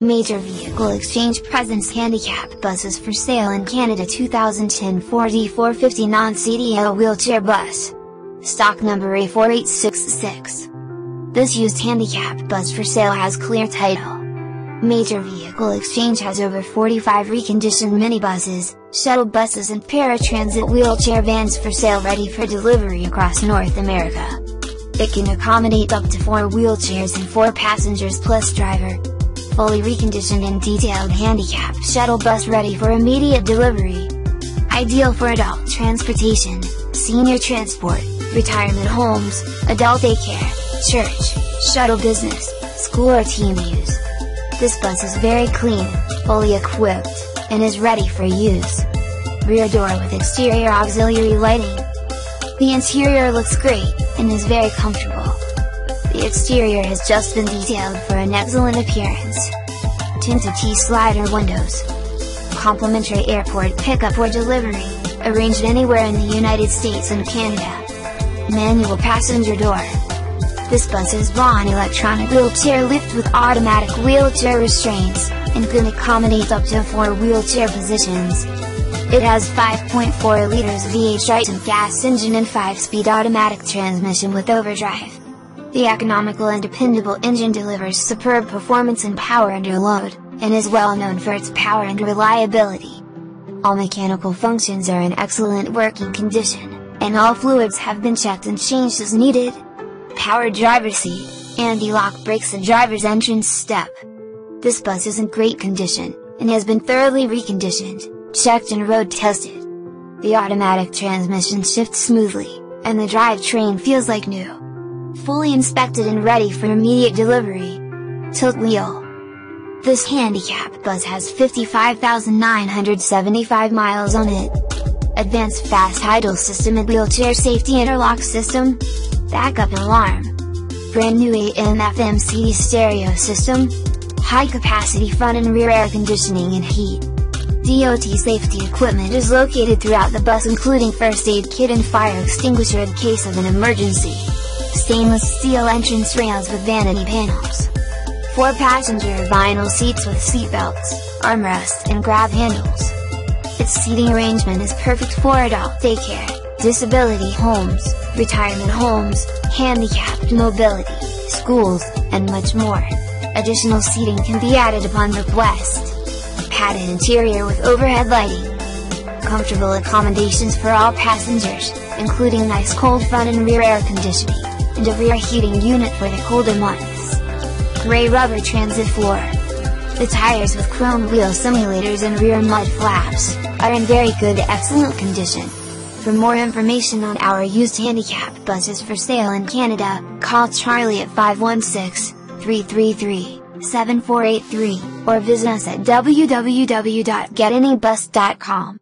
Major Vehicle Exchange presents handicap buses for sale in Canada 2010 Ford E450 non-CDL wheelchair bus. Stock number A4866. This used handicap bus for sale has clear title. Major Vehicle Exchange has over 45 reconditioned minibuses, shuttle buses and paratransit wheelchair vans for sale ready for delivery across North America. It can accommodate up to 4 wheelchairs and 4 passengers plus driver fully reconditioned and detailed handicap shuttle bus ready for immediate delivery. Ideal for adult transportation, senior transport, retirement homes, adult daycare, church, shuttle business, school or team use. This bus is very clean, fully equipped, and is ready for use. Rear door with exterior auxiliary lighting. The interior looks great, and is very comfortable. Exterior has just been detailed for an excellent appearance. Tinted T-slider windows. Complimentary airport pickup or delivery, arranged anywhere in the United States and Canada. Manual passenger door. This bus is Braun electronic wheelchair lift with automatic wheelchair restraints, and can accommodate up to 4 wheelchair positions. It has 5.4 liters V8 Triton gas engine and 5-speed automatic transmission with overdrive. The economical and dependable engine delivers superb performance and power under load, and is well known for its power and reliability. All mechanical functions are in excellent working condition, and all fluids have been checked and changed as needed. Power driver seat, anti-lock brakes and driver's entrance step. This bus is in great condition, and has been thoroughly reconditioned, checked and road tested. The automatic transmission shifts smoothly, and the drivetrain feels like new fully inspected and ready for immediate delivery. Tilt wheel. This handicap bus has 55,975 miles on it. Advanced fast idle system and wheelchair safety interlock system. Backup alarm. Brand new AM FM CD stereo system. High capacity front and rear air conditioning and heat. DOT safety equipment is located throughout the bus including first aid kit and fire extinguisher in case of an emergency stainless steel entrance rails with vanity panels. 4 passenger vinyl seats with seat belts, armrests and grab handles. Its seating arrangement is perfect for adult daycare, disability homes, retirement homes, handicapped mobility, schools, and much more. Additional seating can be added upon request. Padded interior with overhead lighting. Comfortable accommodations for all passengers, including nice cold front and rear air conditioning and a rear heating unit for the colder months. Gray rubber transit floor. The tires with chrome wheel simulators and rear mud flaps, are in very good excellent condition. For more information on our used handicap buses for sale in Canada, call Charlie at 516-333-7483, or visit us at www.getanybus.com.